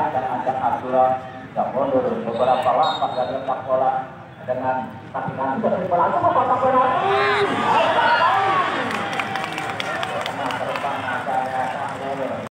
dan ajak Abdullah yang mundur beberapa lapak dari letak bola dengan kaki kaki dari bola. Itu